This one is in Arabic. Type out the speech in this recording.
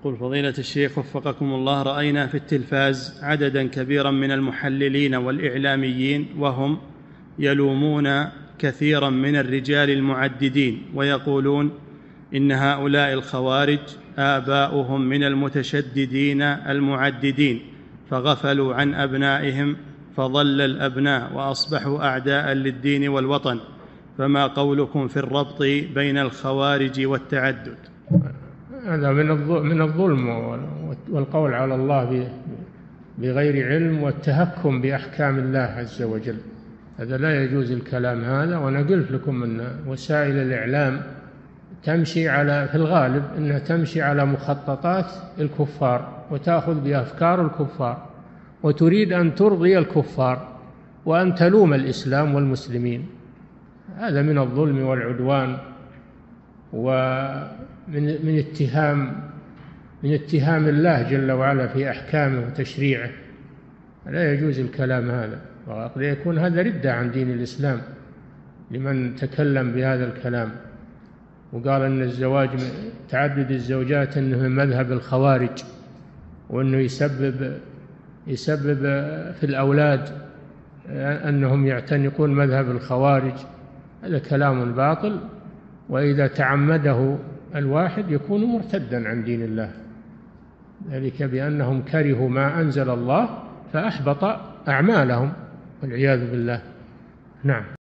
يقول فضيلة الشيخ وفقكم الله رأينا في التلفاز عددا كبيرا من المحللين والإعلاميين وهم يلومون كثيرا من الرجال المعددين ويقولون إن هؤلاء الخوارج آباؤهم من المتشددين المعددين فغفلوا عن أبنائهم فضل الأبناء وأصبحوا أعداء للدين والوطن فما قولكم في الربط بين الخوارج والتعدد؟ هذا من من الظلم والقول على الله بغير علم والتهكم بأحكام الله عز وجل. هذا لا يجوز الكلام هذا وأنا قلت لكم أن وسائل الإعلام تمشي على في الغالب أنها تمشي على مخططات الكفار وتأخذ بأفكار الكفار وتريد أن ترضي الكفار وأن تلوم الإسلام والمسلمين. هذا من الظلم والعدوان. ومن من اتهام من اتهام الله جل وعلا في أحكامه وتشريعه. لا يجوز الكلام هذا. وقد يكون هذا ردة عن دين الإسلام لمن تكلم بهذا الكلام. وقال أن الزواج تعدد الزوجات أنه مذهب الخوارج وأنه يسبب يسبب في الأولاد أنهم يعتنقون مذهب الخوارج. هذا كلام باطل. وإذا تعمده الواحد يكون مرتدا عن دين الله. ذلك بأنهم كرهوا ما أنزل الله فأحبط أعمالهم والعياذ بالله. نعم.